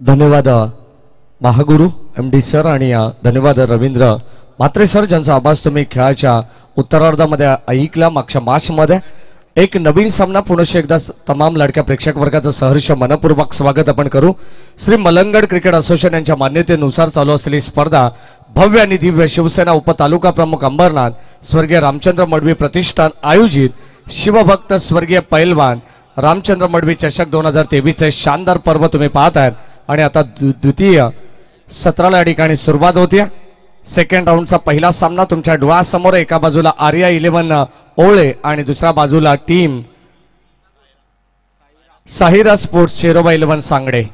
धन्यवाद Mahaguru M D sir आणि धन्यवाद रवींद्र. म्हात्रे सर ज्यांचा आवाज तुम्ही खेळाच्या उत्तरार्धामध्ये ऐकला मागच्या मार्चमध्ये एक नवीन सामना पुनश्च एकदा तमाम लाडक्या प्रेक्षक वर्गाचं सहर्ष मनपूर्वक स्वागत आपण करू. श्री मलंगड क्रिकेट असोसिएशन यांच्या मान्यतेनुसार चालू असलेली स्पर्धा भव्य आणि दिव्य शिवसेना उपतालुका प्रमुख अंबरनाथ स्वर्गीय रामचंद्र मडवी प्रतिष्ठान आयोजित शिवभक्त स्वर्गीय पैलवान रामचंद्र मडवी चषक दोन हजार तेवीसचे शानदार पर्व तुम्ही पाहत आहेत आणि आता द्वि- द्वितीय सतराला या ठिकाणी सुरुवात होती सेकंड राऊंडचा पहिला सामना तुमच्या डोळ्यासमोर एका बाजूला आर्या इलेव्हन ओळे आणि दुसऱ्या बाजूला team. Sahira sports Sheroba eleven Sangde.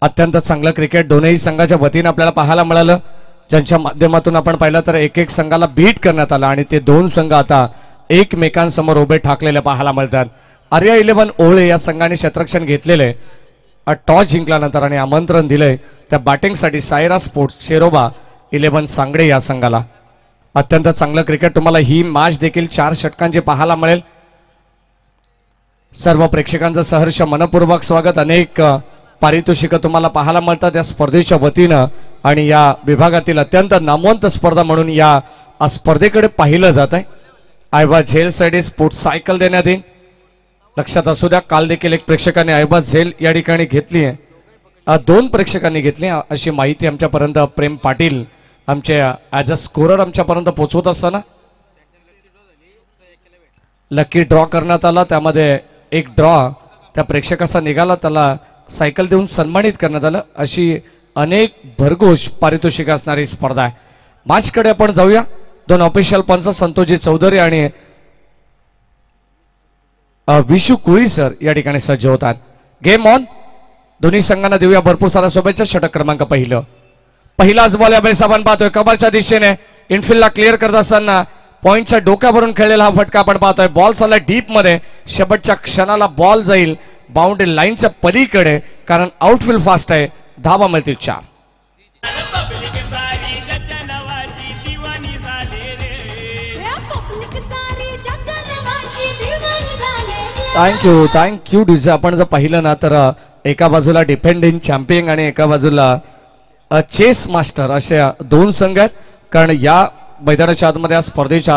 अत्यंत चांगलं क्रिकेट दोन्ही संघाच्या वतीनं आपल्याला पाहायला मिळालं. ज्यांच्या माध्यमातून आपण पाहिलं तर एक एक संघाला बीट करण्यात आलं. आणि ते दोन संघ आता एकमेकांसमोर उभे ठाकलेले पाहायला मिळतात. आर्या इलेव्हन ओळे या संघाने क्षेत्रक्षण घेतलेले. टॉस जिंकल्यानंतर आणि आमंत्रण दिलंय त्या बॅटिंगसाठी सायरा स्पोर्ट्स शेरोबा इलेव्हन सांगडे या संघाला. अत्यंत चांगलं क्रिकेट. तुम्हाला ही मॅच देखील चार षटकांची पाहायला मिळेल. सर्व प्रेक्षकांचं सहर्ष मनपूर्वक स्वागत. अनेक पारितोषिकं तुम्हाला पाहायला मिळतात या स्पर्धेच्या वतीनं. आणि या विभागातील अत्यंत नामवंत स्पर्धा म्हणून या स्पर्धेकडे पाहिलं जात आहे आयबा झेलसाठी स्पोर्ट्स सायकल देण्यात येईल. लक्षात असू द्या काल देखील एक प्रेक्षकाने आयबा झेल या ठिकाणी घेतली आहे. दोन प्रेक्षकांनी घेतली अशी माहिती आमच्यापर्यंत प्रेम पाटील आमचे ॲज अ स्कोरर आमच्यापर्यंत पोचवत असताना. लकी ड्रॉ करण्यात आला त्यामध्ये एक ड्रॉ त्या प्रेक्षकाचा निघाला त्याला सायकल देऊन सन्मानित करण्यात आलं अशी अनेक भरघोष पारितोषिक असणारी स्पर्धा आहे. मॅचकडे आपण जाऊया. दोन ऑफिशियल पंच संतोषजी चौधरी आणि विशू कुळी सर या ठिकाणी सज्ज होतात. गेम ऑन दोन्ही संघांना देऊया भरपूर साऱ्या शुभेच्छा. षटक क्रमांक पहिलं. पहिलाच बॉल या वेळेस आपण पाहतोय. कबरच्या दिशेने इनफिल्डला क्लिअर करत असताना पॉईंटच्या डोक्यावरून खेळलेला हा फटका आपण पाहतोय. बॉल चालला डीपमध्ये. शेवटच्या क्षणाला बॉल जाईल बाउंड्री लाईनच्या पलीकडे कारण आउटफील्ड फास्ट आहे. धावा मिळतील चार. थँक्यू थँक्यू डीजे आपण जर पाहिलं ना तर एका बाजूला डिफेंडिंग चॅम्पियन आणि एका बाजूला चेस मास्टर अशा दोन संघ आहेत. कारण या मैदानाच्या आतमध्ये या स्पर्धेच्या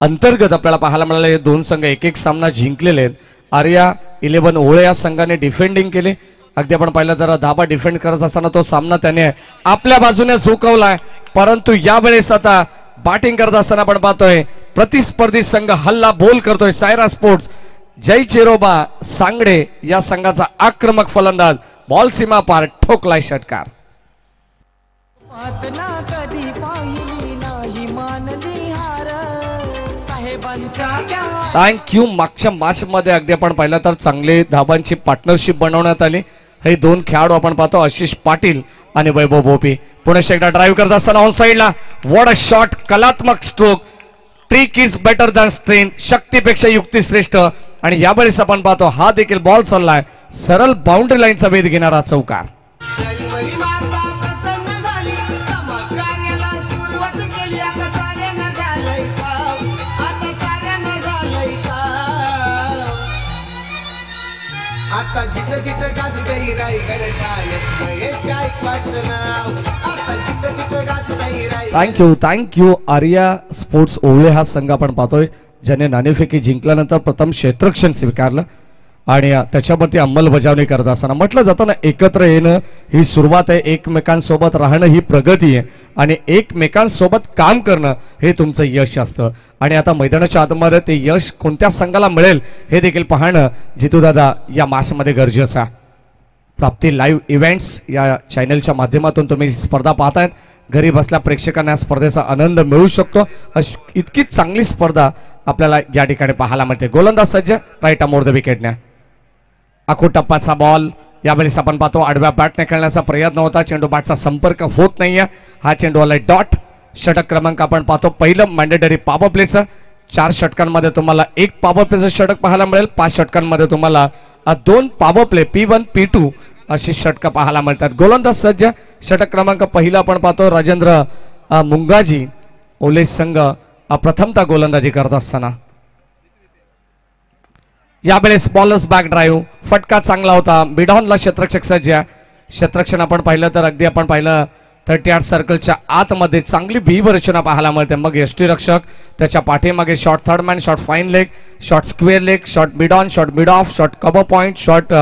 अंतर्गत आपल्याला पाहायला मिळाले हे दोन संघ एक एक सामना जिंकलेले आहेत. आर्या इलेव्हन ओळे या संघाने डिफेंडिंग केले. अगदी आपण पाहिलं तर धाबा डिफेंड करत असताना तो सामना त्याने आपल्या बाजूने झोकवलाय. परंतु यावेळेस आता बॅटिंग करत असताना आपण पाहतोय प्रतिस्पर्धी संघ हल्ला बोल करतोय सायरा स्पोर्ट्स. जय चिरोबा सांगडे या संघाचा आक्रमक फलंदाज बॉल सीमा पार ठोकलाय षटकार. थँक्यू मागच्या मॅच मध्ये अगदी आपण पाहिलं तर चांगले धाबांची पार्टनरशिप बनवण्यात आली. हे दोन खेळाडू आपण पाहतो आशिष पाटील आणि वैभव भोपी. पुणे एकदा ड्राईव्ह करत असताना ऑन साईडला वॉट अ शॉट कलात्मक stroke trick is better than strength शक्तीपेक्षा युक्ती श्रेष्ठ. आणि यावेळेस आपण पाहतो हा देखील बॉल चाललाय. सरळ बाउंड्री लाईनचा वेध घेणारा चौकार. आता जिथं जिथं गाजतही रायगड महेश गायकवाडचं नाव. आता thank you thank you Arya sports Owale हा संघ आपण पाहतोय. ज्याने नाणेफेकी जिंकल्यानंतर प्रथम क्षेत्ररक्षण स्वीकारलं. आणि त्याच्यावरती अंमलबजावणी करत असताना म्हटलं जातं ना एकत्र येणं ही सुरुवात आहे एकमेकांसोबत राहणं ही प्रगती आहे. आणि एकमेकांसोबत काम करणं हे तुमचं यश असतं. आणि आता मैदानाच्या आतमध्ये ते यश कोणत्या संघाला मिळेल हे देखील पाहणं जितूदादा या मासमध्ये गरजेचं आहे. प्राप्ती लाईव्ह इव्हेंट्स या चॅनलच्या माध्यमातून तुम्ही स्पर्धा पाहतायत. घरी बसल्या प्रेक्षकांना या स्पर्धेचा आनंद मिळू शकतो. अश इतकी चांगली स्पर्धा आपल्याला या ठिकाणी पाहायला मिळते. गोलंदाज सज्ज राईट अमोर द विकेटने. आखो टप्पाचा बॉल यावेळेस आपण पाहतो आडव्या बॅटने खेळण्याचा प्रयत्न होता. चेंडू बॅटचा संपर्क होत नाहीये. हा चेंडू आलाय डॉट षटक क्रमांक आपण पाहतो पहिलं मॅन्डेटरी पावर प्लेचं चार षटकांमध्ये तुम्हाला एक पावर प्लेचं षटक पाहायला मिळेल. पाच षटकांमध्ये तुम्हाला दोन power play P one P two अशी षटकं पाहायला मिळतात. गोलंदाज सज्ज. षटक क्रमांक पहिला आपण पाहतो राजेंद्र मुंगाजी ओले संघ प्रथमता प्रथमतः गोलंदाजी करत असताना. यावेळेस बॉलर्स बॅक ड्राईव्ह फटका चांगला होता. मिडॉनला क्षेत्रक्षक सज्ज. क्षेत्रक्षण आपण पाहिलं तर अगदी आपण पाहिलं थर्टी आठ सर्कलच्या आतमध्ये चांगली भीव रचना पाहायला मिळते. मग यष्टीरक्षक त्याच्या पाठीमागे short third man short fine leg short square leg short mid on short mid off short cover point short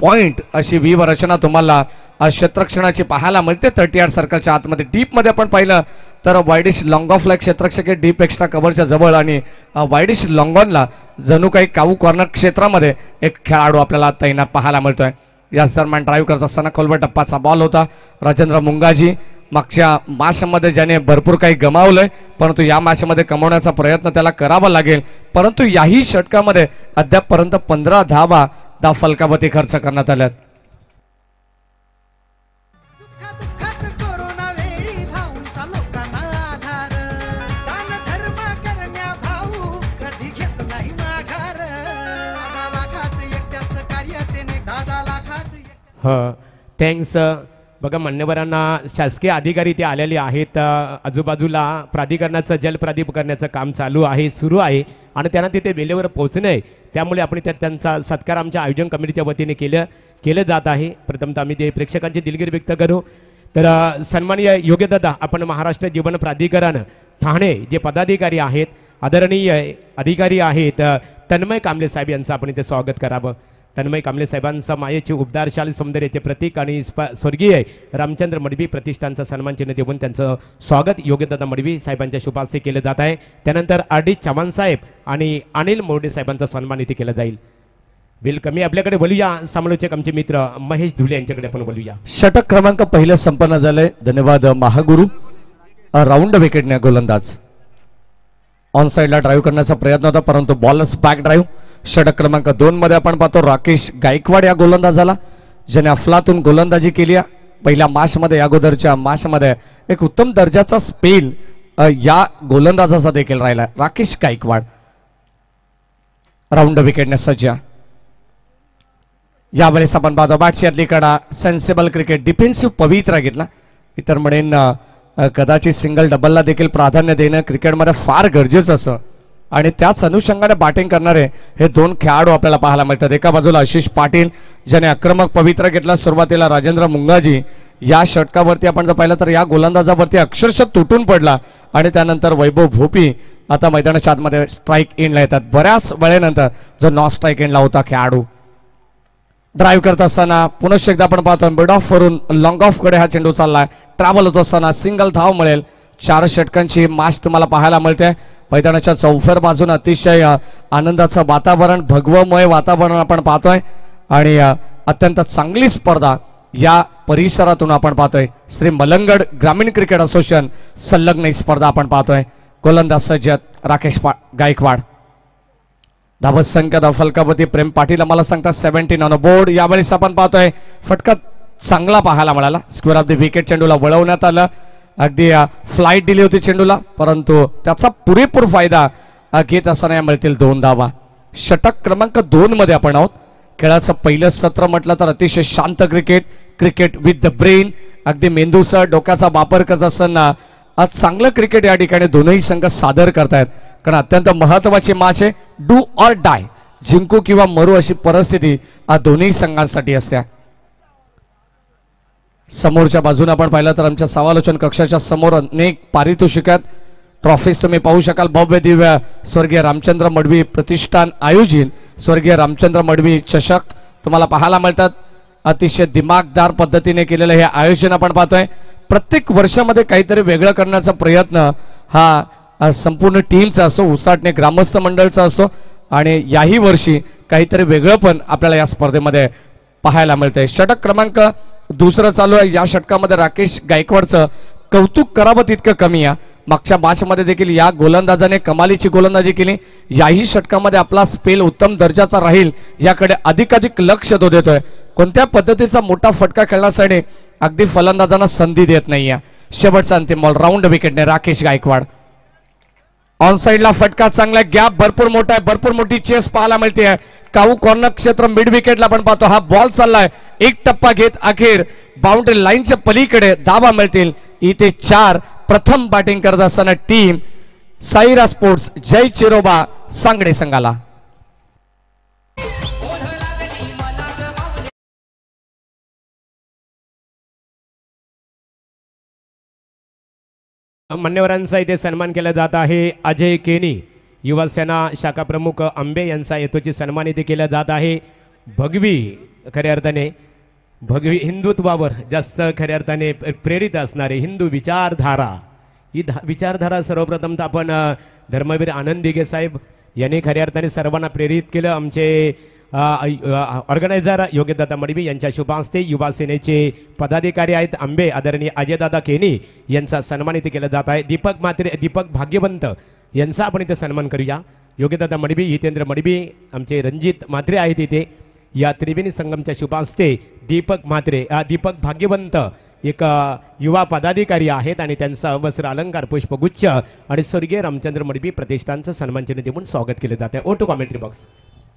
point अशी भीव रचना तुम्हाला क्षेत्रक्षणाची पाहायला मिळते. थर्टी आठ सर्कलच्या आतमध्ये डीपमध्ये आपण पाहिलं तर वायडिश लॉंग ऑफ लाईक क्षेत्रक्षक डीप एक्स्ट्रा कव्हरच्या जवळ आणि वायडिश लॉंगॉनला जणू काही काऊ कॉर्नर क्षेत्रामध्ये एक खेळाडू आपल्याला तैनात पाहायला मिळतोय. याच दरम्यान ड्राईव्ह करत असताना खोलवर टप्पाचा बॉल होता. राजेंद्र मुंगाजी मागच्या मॅचमध्ये ज्याने भरपूर काही गमावलंय परंतु या मॅचमध्ये कमवण्याचा प्रयत्न त्याला करावा लागेल. परंतु याही षटकामध्ये अद्यापपर्यंत पंधरा धावा दा फलकावती खर्च करण्यात आल्यात. ह थँक्स बघा मान्यवरांना शासकीय अधिकारी ते आलेले आहेत. आजूबाजूला प्राधिकरणाचं जल प्राधिकरणाचं काम चालू आहे सुरू आहे. आणि त्यांना तिथे वेळेवर पोहोचणं आहे. त्यामुळे आपण त्या त्यांचा सत्कार आमच्या आयोजन कमिटीच्या वतीने केलं केलं जात आहे. प्रथमतः आम्ही ते प्रेक्षकांची दिलगिरी व्यक्त करू. तर अ, सन्माननीय योग्यदादा आपण महाराष्ट्र जीवन प्राधिकरण ठाणे जे पदाधिकारी आहेत आदरणीय अधिकारी आहेत तन्मय कांबळे साहेब यांचं आपण इथे स्वागत करावं. तन्मय कांबळे साहेबांचा मायेचे उबदारशाली सौंदर्याचे प्रतीक आणि स्प- स्वर्गीय रामचंद्र मडवी प्रतिष्ठानचा सन्मान चिन्ह देऊन त्यांचं स्वागत योग्यदादा मडवी साहेबांच्या शुभास्ते केलं जात आहे. त्यानंतर आर डी चव्हाण साहेब आणि अनिल मोर्डे साहेबांचा सन्मान इथे केला जाईल. वेलकम मी आपल्याकडे बोलूया. समालोचक आमचे मित्र महेश धुले यांच्याकडे आपण बोलूया. षटक क्रमांक पहिलं संपन्न झालंय. धन्यवाद महागुरु. राऊंड विकेटने गोलंदाज. ऑन साईडला ड्राईव्ह करण्याचा प्रयत्न होता परंतु बॉलर्स बॅक ड्राईव्ह षटक क्रमांक दोन मध्ये आपण पाहतो राकेश गायकवाड या गोलंदाजाला ज्याने अफलातून गोलंदाजी केली आहे. पहिल्या माशमध्ये अगोदरच्या माशमध्ये एक उत्तम दर्जाचा स्पेल या गोलंदाजाचा देखील राहिला राकेश गायकवाड. राऊंड विकेटने सज्ज. यावेळेस आपण पाहतो बॅटची अलीकडा सेन्सिबल क्रिकेट डिफेन्सिव्ह पवित्रा घेतला. इतर म्हणेन कदाचित सिंगल डबलला देखील प्राधान्य देणं क्रिकेटमध्ये फार गरजेचं असं. आणि त्याच अनुषंगाने बॅटिंग करणारे हे दोन खेळाडू आपल्याला पाहायला मिळतात. एका बाजूला आशिष पाटील ज्याने आक्रमक पवित्रा घेतला सुरुवातीला राजेंद्र मुंगाजी. या षटकावरती आपण जर पाहिलं तर या गोलंदाजावरती अक्षरशः तुटून पडला आणि त्यानंतर वैभव भोपी आता मैदानाच्या आतमध्ये स्ट्राईक इनला येतात. बऱ्याच वेळेनंतर जो नॉन स्ट्राईक इनला होता खेळाडू. ड्राईव्ह करत असताना पुनश्च एकदा आपण पाहतो मिड ऑफ वरून लॉंग ऑफकडे हा चेंडू चाललाय. ट्रॅव्हल होत असताना सिंगल धाव मिळेल. चार षटकांची मास्क तुम्हाला पाहायला मिळते. मैदानाच्या चौफर बाजून अतिशय आनंदाचं वातावरण भगवमय वातावरण आपण पाहतोय. आणि अत्यंत चांगली स्पर्धा या परिसरातून आपण पाहतोय. श्री मलंगड ग्रामीण क्रिकेट असोसिएशन संलग्न ही स्पर्धा आपण पाहतोय. गोलंदाज सज्जत राकेश पा गायकवाड. धावत संख्या फलकापती प्रेम पाटील आम्हाला सांगतात सेव्हन्टीन ऑन बोर्ड यावेळेस आपण पाहतोय फटका चांगला पाहायला मिळाला. स्क्वेअर ऑफ द विकेट चेंडूला वळवण्यात आलं. अगदी फ्लाईट दिली होती चेंडूला परंतु त्याचा पुरेपूर फायदा घेत असताना या मिळतील दोन धावा षटक क्रमांक दोन मध्ये आपण आहोत. खेळाचं पहिलं सत्र म्हटलं तर अतिशय शांत cricket cricket with the brain अगदी मेंदूसह डोक्याचा वापर करत असताना आज चांगलं क्रिकेट या ठिकाणी दोनही संघ सादर करतायत. कारण अत्यंत महत्वाची मॅच आहे डू ऑर डाय जिंकू किंवा मरू अशी परिस्थिती आज दोन्ही संघांसाठी असते. समोरच्या बाजूने आपण पाहिलं तर आमच्या समालोचन कक्षाच्या समोर अनेक पारितोषिकात ट्रॉफीज तुम्ही पाहू शकाल. भव्य दिव्य स्वर्गीय रामचंद्र मडवी प्रतिष्ठान आयोजित. स्वर्गीय रामचंद्र मडवी चषक तुम्हाला पाहायला मिळतात. अतिशय दिमागदार पद्धतीने केलेलं हे आयोजन आपण पाहतोय. प्रत्येक वर्षामध्ये काहीतरी वेगळं करण्याचा प्रयत्न हा संपूर्ण टीमचा असो उसाटणे ग्रामस्थ मंडळचा असो आणि याही वर्षी काहीतरी वेगळं पण आपल्याला या स्पर्धेमध्ये पाहायला मिळतंय. षटक क्रमांक दुसरं चालू आहे. या षटकामध्ये राकेश गायकवाडचं कौतुक करावं तितकं कमी आहे. मागच्या मॅचमध्ये देखील या गोलंदाजाने कमालीची गोलंदाजी केली. याही षटकामध्ये आपला स्पेल उत्तम दर्जाचा राहील याकडे अधिकाधिक लक्ष तो देतोय. कोणत्या पद्धतीचा मोठा फटका खेळण्यासाठी अगदी फलंदाजांना संधी देत नाहीये. शेवटचा अंतिम बॉल राऊंड विकेटने राकेश गायकवाड. ऑन साईडला फटका चांगला गॅप भरपूर मोठा आहे भरपूर मोठी चेस पाहायला मिळते. आहे काऊ कॉर्नर क्षेत्र मिड विकेटला पण पाहतो. हा बॉल चाललाय. एक टप्पा घेत अखेर बाउंड्री लाईनच्या पलीकडे दाबा मिळतील. इथे चार. प्रथम बॅटिंग करत असताना टीम साईरा स्पोर्ट्स जय चिरोबा सांगडे संघाला. मान्यवरांचा इथे सन्मान केला जात आहे. अजय केनी युवासेना शाखा प्रमुख आंबे यांचा येतोची सन्मान इथे केला जात आहे. भगवी खऱ्या अर्थाने भगवी हिंदुत्वावर जास्त खऱ्या अर्थाने प्रेरित असणारे हिंदू विचारधारा. ही धा विचारधारा सर्वप्रथम तर आपण धर्मवीर आनंद दिघे साहेब यांनी खऱ्या अर्थाने सर्वांना प्रेरित केलं. आमचे ऑर्गनायझर योग्यदादा मडवी यांच्या शुभा हस्ते युवा सेनेचे पदाधिकारी आहेत आंबे आदरणीय अजयदादा केनी यांचा सन्मान इथे केला जात आहे. दीपक मात्रे दीपक भाग्यवंत यांचा आपण इथे सन्मान करूया. योग्यदादा मडवी हितेंद्र मडवी आमचे रणजित मात्रे आहेत इथे. या त्रिवेणी संगमच्या शुभा हस्ते दीपक म्हात्रे दीपक भाग्यवंत एक युवा पदाधिकारी आहेत आणि त्यांचा वस्त्र अलंकार पुष्पगुच्छ आणि स्वर्गीय रामचंद्र मडबी प्रतिष्ठानचं सन्मानचिन्ह देऊन स्वागत केले जाते ओ टू कॉमेंट्री बॉक्स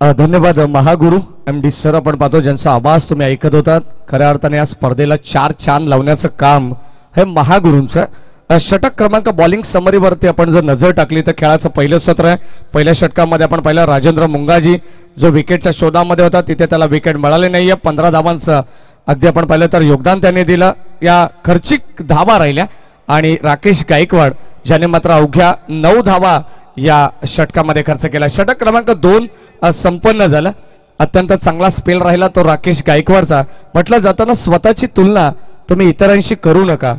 धन्यवाद महागुरु. एम डी सर आपण पाहतो ज्यांचा आवाज तुम्ही ऐकत होतात. खऱ्या अर्थाने या स्पर्धेला चार चांद लावण्याचं काम हे महागुरूंचं षटक क्रमांक बॉलिंग समरीवरती आपण जर नजर टाकली तर खेळाचं पहिलं सत्र आहे. पहिल्या षटकामध्ये आपण पाहिलं राजेंद्र मुंगाजी जो विकेटच्या शोधामध्ये होता तिथे त्याला विकेट मिळाले नाहीये. पंधरा धावांचं अगदी आपण पाहिलं तर योगदान त्याने दिलं. या खर्चिक धावा राहिल्या. आणि राकेश गायकवाड ज्याने मात्र अवघ्या नऊ धावा या षटकामध्ये खर्च केला. षटक क्रमांक दोन संपन्न झाला. अत्यंत चांगला स्पेल राहिला तो राकेश गायकवाडचा. म्हटलं जाताना स्वतःची तुलना तुम्ही इतरांशी करू नका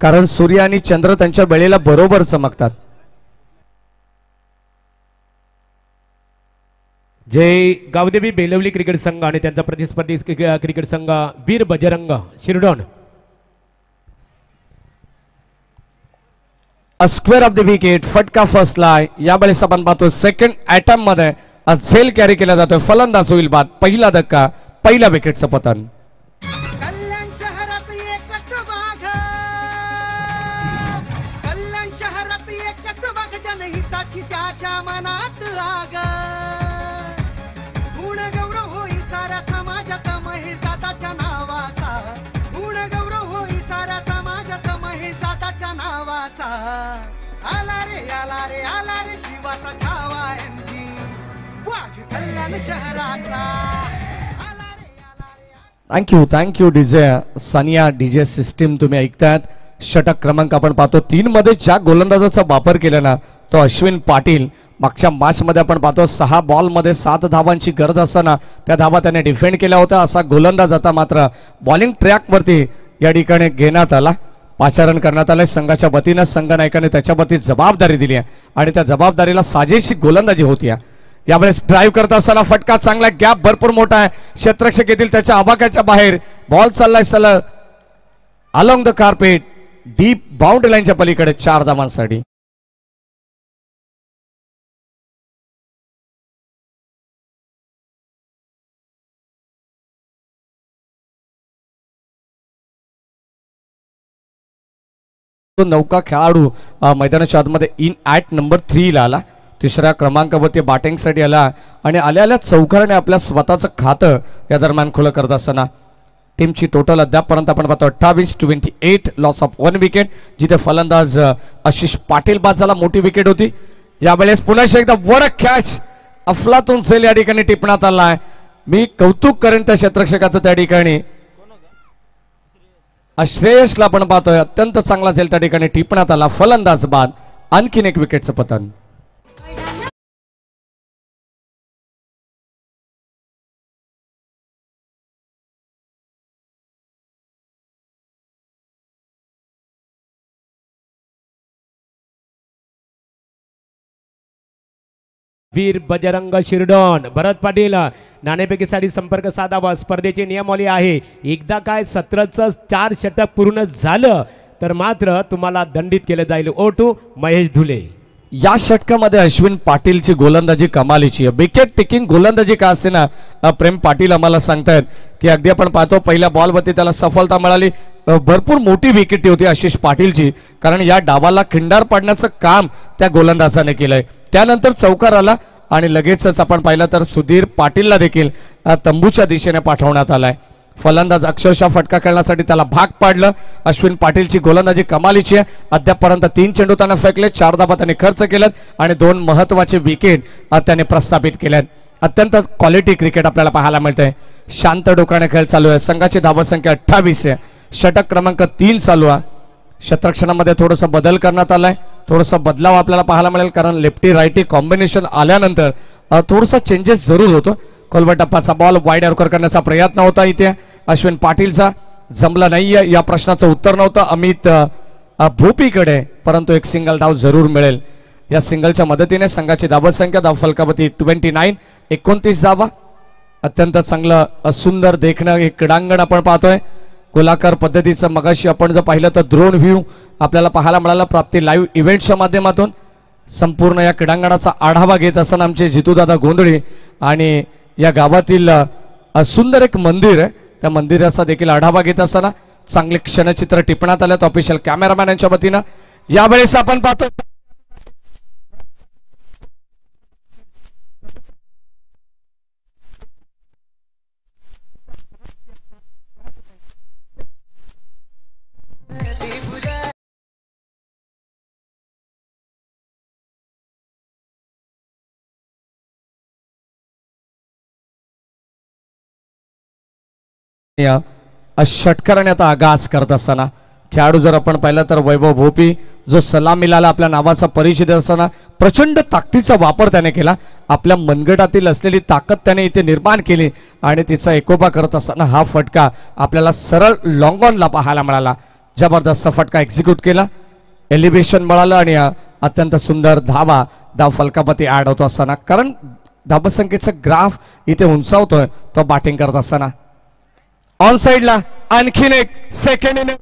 कारण सूर्य आणि चंद्र त्यांच्या वेळेला बरोबर चमकतात. जय गावदेवी बेलवली क्रिकेट संघ आणि त्यांचा प्रतिस्पर्धी क्रिके- क्रिकेट संघ Veer Bajrang Shirdon. A square off the wicket फटका फर्स्ट लाय यावेळेस आपण पाहतो सेकंड अटॅम्पमध्ये झेल कॅरी केला जातोय फलंदाज होईल बाद पहिला धक्का पहिल्या विकेटचं पतन रे छावा एमजी वाघ कल्याण शहराचा. Thank you thank you DJ Saniya DJ system तुम्ही ऐकतायत. षटक क्रमांक आपण पाहतो. तीन मध्ये ज्या गोलंदाजाचा वापर केला ना तो अश्विन पाटील मागच्या मॅचमध्ये आपण पाहतो सहा बॉलमध्ये सात धावांची गरज असताना त्या धावा त्याने डिफेंड केल्या होत्या. असा गोलंदाज आता मात्र बॉलिंग ट्रॅकवरती या ठिकाणी घेण्यात आला. पाचारण करण्यात आलंय. संघाच्या वतीनं संघनायकाने त्याच्या त्याच्यावरती जबाबदारी दिली आहे आणि त्या जबाबदारीला साजेशी गोलंदाजी होती आहे. यावेळेस ड्राईव्ह करत असताना फटका चांगला गॅप भरपूर मोठा आहे. क्षेत्रक्षक येथील त्याच्या आबाक्याच्या बाहेर बॉल चाललाय सलग. Along the carpet deep boundary लाईनच्या पलीकडे चार धावांसाठी. तो नौका खेळाडू मैदानाच्या आतमध्ये इन ॲट नंबर थ्रीला आला. तिसऱ्या क्रमांकावरती बॅटिंगसाठी आला आणि आल्या आल्या चौकाराने आपल्या स्वतःचं खातं या दरम्यान खुलं करत असताना टीमची टोटल अद्यापपर्यंत आपण पाहतो अठ्ठावीस twenty eight loss of one wicket जिथे फलंदाज आशिष पाटील बाद झाला मोठी विकेट होती. यावेळेस पुन्हा एकदा वर कॅच अफलातून सेल या ठिकाणी टिपण्यात आला आहे. मी कौतुक करेन त्या क्षेत्रक्षकाचं त्या ठिकाणी. श्रेयसला आपण पाहतोय अत्यंत चांगला झेल त्या ठिकाणी टिपण्यात आला फलंदाज बाद आणखीन एक विकेटचं पतन. वीर बजरंग शिरडोन भरत पाटील नाणेपेकीसाठी संपर्क साधावा स्पर्धेची नियमावली आहे. एकदा काय सत्रचं चार षटक पूर्ण झालं तर मात्र तुम्हाला दंडित केलं जाईल. Over to Mahesh Dhule. या षटकामध्ये अश्विन पाटीलची गोलंदाजी कमालीची आहे. विकेट टेकिंग गोलंदाजी का असे ना प्रेम पाटील आम्हाला सांगतायत की अगदी आपण पाहतो पहिल्या बॉलवरती त्याला सफलता मिळाली. भरपूर मोठी विकेट होती आशिष पाटीलची कारण या डावाला खिंडार पाडण्याचं काम त्या गोलंदाजाने केलंय. त्यानंतर चौकार आला आणि लगेचच आपण पाहिलं तर सुधीर पाटीलला देखील तंबूच्या दिशेने पाठवण्यात आलाय. फलंदाज अक्षरशः फटका खेळण्यासाठी त्याला भाग पाडलं. अश्विन पाटीलची गोलंदाजी कमालीची आहे. अद्यापपर्यंत तीन चेंडू त्यांना फेकले चार धाबा त्याने खर्च केलेत आणि दोन महत्त्वाचे विकेट त्याने प्रस्थापित केलेत. अत्यंत क्वालिटी क्रिकेट आपल्याला पाहायला मिळते शांत डोकाने खेळ चालू आहे. संघाची धावसंख्या अठ्ठावीस आहे. षटक क्रमांक तीन चालू आहे. क्षेत्रक्षणामध्ये थोडंसं बदल करण्यात आलाय. थोडंसं बदलाव आपल्याला पाहायला मिळेल कारण लेफ्टी राईटी कॉम्बिनेशन आल्यानंतर थोडंसं चेंजेस जरूर होतो. खोलवर बॉल वाईड अरकर करण्याचा प्रयत्न होता इथे. अश्विन पाटीलचा जमला नाहीये या प्रश्नाचं उत्तर नव्हतं. अमित अ, भोपीकडे परंतु एक सिंगल धाव जरूर मिळेल. या सिंगलच्या मदतीने संघाची धावसंख्या धाव फलकापती ट्वेंटी नाईन एकोणतीस धावा. अत्यंत चांगलं सुंदर देखणं एक क्रीडांगण आपण पाहतोय. गोलाकार पद्धतीचं मगाशी आपण जर पाहिलं तर द्रोण व्ह्यू आपल्याला पाहायला मिळाला. प्राप्ती लाईव्ह इव्हेंटच्या माध्यमातून संपूर्ण या क्रीडांगणाचा आढावा घेत असताना आमचे जितूदादा गोंधळी आणि या गावातील सुंदर एक मंदिर आहे. त्या मंदिराचा देखील आढावा घेत असताना चांगले क्षणचित्र टिपण्यात आल्यात ऑफिशियल कॅमेरामॅन यांच्या वतीनं. यावेळेस आपण पाहतो या षटकाराने आता आगाज करत असताना खेळाडू जर आपण पाहिलं तर वैभव भोपी जो सलामीलाला मिळाला आपल्या नावाचा परिचय देत असताना प्रचंड ताकदीचा वापर त्याने केला. आपल्या मनगटातील असलेली ताकद त्याने इथे निर्माण केली आणि तिचा एकोपा करत असताना हा फटका आपल्याला सरळ लॉंगॉनला पाहायला मिळाला. जबरदस्त फटका एक्झिक्यूट केला. एलिव्हेशन मिळालं आणि अत्यंत सुंदर धावा धाव फलकापती ऍड होतो असताना. कारण धावसंख्येचा ग्राफ इथे उंचावतोय तो बॅटिंग करत असताना. ऑन साइडला आणखीन एक सेकंड इनिंग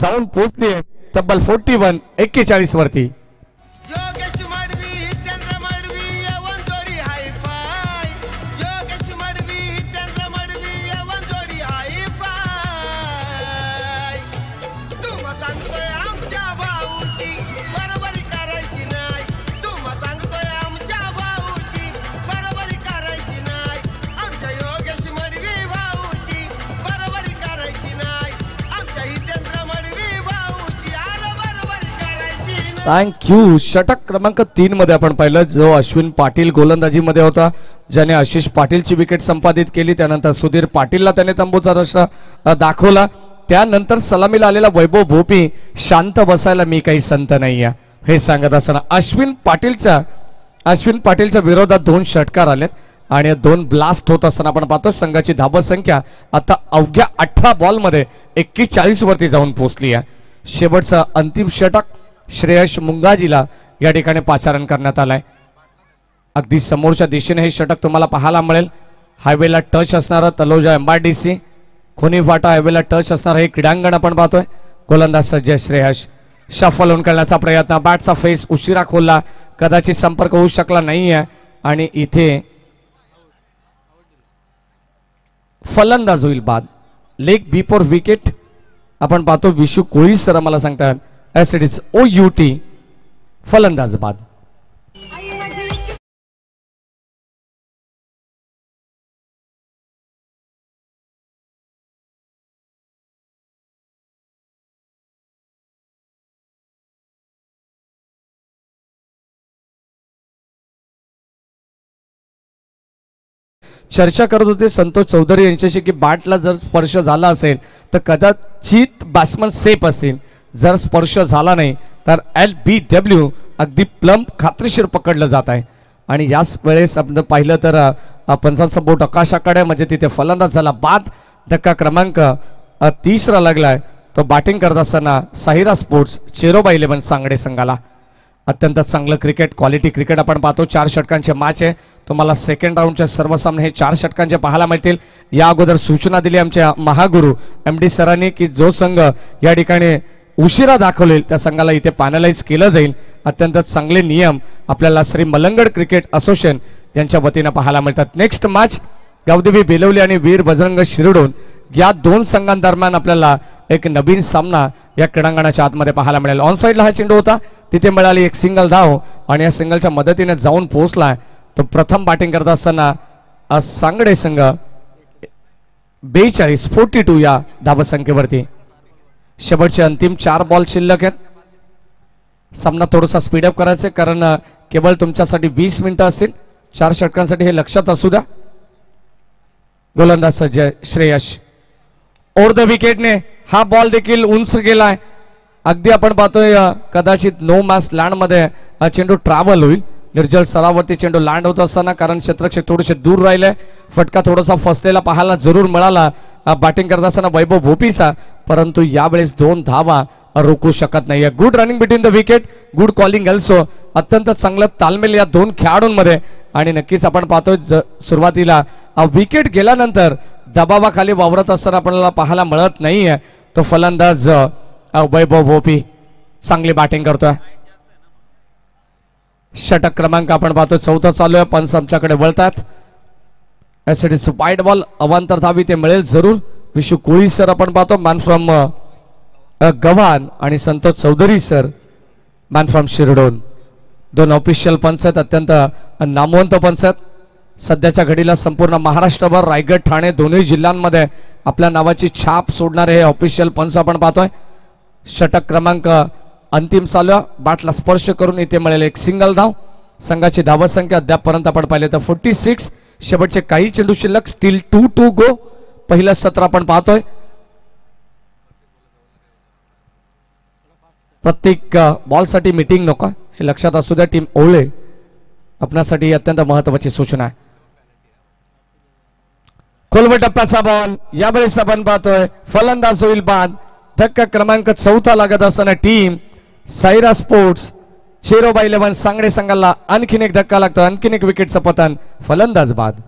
जाऊन पोहोचली तब्बल फोर्टी वन एक्केचाळीस वरती. थँक्यू षटक क्रमांक तीन मध्ये आपण पाहिलं जो अश्विन पाटील गोलंदाजीमध्ये होता ज्याने आशिष पाटीलची विकेट संपादित केली. त्यानंतर सुधीर पाटीलला त्याने तंबूचा रस्ता दाखवला. त्यानंतर सलामीला आलेला वैभव भोपी शांत बसायला मी काही संत नाही आहे हे सांगत असताना अश्विन पाटीलच्या अश्विन पाटीलच्या विरोधात दोन षटकार आले आणि दोन ब्लास्ट होत असताना आपण पाहतो संघाची धाबत संख्या आता अवघ्या अठरा बॉलमध्ये एक्केचाळीस वरती जाऊन पोहोचली आहे शेवटचा अंतिम षटक श्रेयश मुंगाजीला या ठिकाणी पाचारण करण्यात आलंय. अगदी समोरच्या दिशेने हे षटक तुम्हाला पाहायला मिळेल. हायवेला टच असणारं Taloja M R D C Khuni फाटा हायवेला टच असणारं हे क्रीडांगण आपण पाहतोय. गोलंदाज सज्ज श्रेयश. शफल होऊन करण्याचा प्रयत्न. बॅटचा फेस उशिरा खोलला. कदाचित संपर्क होऊ शकला नाही आहे आणि इथे फलंदाज होईल बाद. लेग बिफोर विकेट आपण पाहतो. विशू कोळी सर मला सांगतात. As it is oh Falandazabad. टी चर्चा करत होते संतोष चौधरी यांच्याशी की बाटला जर स्पर्श झाला असेल तर कदाचित बॅट्समन सेफ असतील जर स्पर्श झाला नाही तर एल बी डब्ल्यू अगदी प्लम्प खात्रीशीर पकडलं जात आहे. आणि याच वेळेस आपण पाहिलं तर अ, पंचांचा बोट आकाशाकडे म्हणजे तिथे फलंदाज झाला बाद धक्का क्रमांक तिसरा लागला लागलाय तो बॅटिंग करत असताना साहिरा स्पोर्ट्स चेरोबा इलेव्हन सांगडे संघाला. अत्यंत चांगलं क्रिकेट क्वालिटी क्रिकेट आपण पाहतो. चार षटकांचे मॅच आहे. तुम्हाला सेकंड राऊंडचे सर्व सामने हे चार षटकांचे पाहायला मिळतील. या अगोदर सूचना दिली आमच्या महागुरु एम डी सरांनी की जो संघ या ठिकाणी उशिरा दाखवलेल त्या संघाला इथे पॅनलाइज केलं जाईल. अत्यंत चांगले नियम आपल्याला श्री मलंगड क्रिकेट असोसिएशन यांच्या वतीनं पाहायला मिळतात. नेक्स्ट मॅच गावदेवी बेलवली आणि वीर बजरंग शिरडून या दोन संघांदरम्यान आपल्याला एक नवीन सामना या क्रीडांगणाच्या आतमध्ये पाहायला मिळेल. ऑन साईडला हा चेंडू होता. तिथे मिळाली एक सिंगल धाव आणि या सिंगलच्या मदतीने जाऊन पोहोचला तो प्रथम बॅटिंग करत असताना सांगडे संघ बेचाळीस फोर्टी टू या धावसंख्येवरती. शेवटचे अंतिम चार बॉल शिल्लक आहेत. सामना थोडासा स्पीडअप करायचा आहे, कारण केवळ तुमच्यासाठी वीस मिनिटं असतील. चार षटकांसाठी हे लक्षात असू द्या. गोलंदाज सज्ज श्रेयश. ओर द विकेटने हा बॉल देखील उंच गेलाय. अगदी आपण पाहतोय कदाचित नो मास लँडमध्ये हा चेंडू ट्रॅव्हल होईल. निर्जल सरावरती चेंडू लँड होत असताना कारण क्षेत्रक्षक थोडेसे दूर राहिले. फटका थोडासा फसलेला पाहायला जरूर मिळाला. बॅटिंग करत असताना वैभव भोपीचा परंतु यावेळेस दोन धावा रोखू शकत नाहीये good running between the wicket good calling also अत्यंत चांगलं तालमेल या दोन खेळाडूंमध्ये. आणि नक्कीच आपण पाहतोय ज- सुरुवातीला विकेट गेल्यानंतर दबावाखाली वावरत असताना आपल्याला पाहायला मिळत नाहीये. तो फलंदाज वैभव भोपी चांगली बॅटिंग करतोय. षटक क्रमांक आपण पाहतो. चौथा चालू आहे. पंच आमच्याकडे वळतात. यासाठी वाईट बॉल अवांतर धावी ते मिळेल जरूर. विशू कोळी सर आपण पाहतो. मॅन फ्रॉम गव्हाण आणि Santosh Chaudhari sir. Man from Shirdon. दोन ऑफिशियल पंच आहेत. अत्यंत नामवंत पंच आहेत. सध्याच्या घडीला संपूर्ण महाराष्ट्रभर रायगड ठाणे दोन्ही जिल्ह्यांमध्ये आपल्या नावाची छाप सोडणारे हे ऑफिशियल पंच आपण पाहतोय. षटक क्रमांक अंतिम चालू बाटला स्पर्श करून इथे मिळेल एक सिंगल धाव. संघाची धावत संख्या अद्यापपर्यंत आपण पाहिले तर फोर्टी सिक्स शेवटचे काही चेंडू शिल्लक स्टील टू टू गो पहिलं सत्र आपण पाहतोय. प्रत्येक बॉलसाठी मीटिंग नको. हे लक्षात असू द्या टीम ओवळे आपणासाठी ही अत्यंत महत्वाची सूचना आहे. खोलवट टप्प्याचा बॉल यावेळेस आपण पाहतोय फलंदाज होईल बाद. धक्का क्रमांक चौथा लागत असताना team Saira sports Sheroba eleven Sangade संघाला आणखीन एक धक्का लागतो आणखीन एक विकेटचं पतन फलंदाज बाद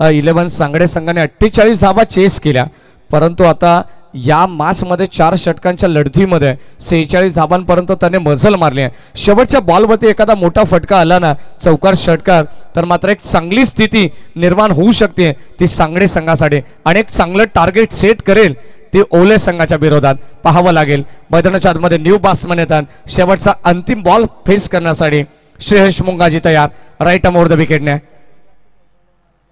इलेव्हन सांगडे संघाने अठ्ठेचाळीस धाबा चेस केल्या. परंतु आता या मॅच चार षटकांच्या लढतीमध्ये सेहेचाळीस धाबांपर्यंत त्याने मजल मारली आहे. शेवटच्या बॉलवरती एखादा मोठा फटका आला ना चौकार षटकार तर मात्र एक चांगली स्थिती निर्माण होऊ शकते ती सांगडे संघासाठी. आणि एक चांगलं टार्गेट सेट करेल ते ओले संघाच्या विरोधात. पाहावं लागेल. मैदानाच्या आतमध्ये न्यू बॅट्समन येतात. शेवटचा अंतिम बॉल फेस करण्यासाठी श्रेयश मुंगाजी तयार. राईट अमोर द विकेटने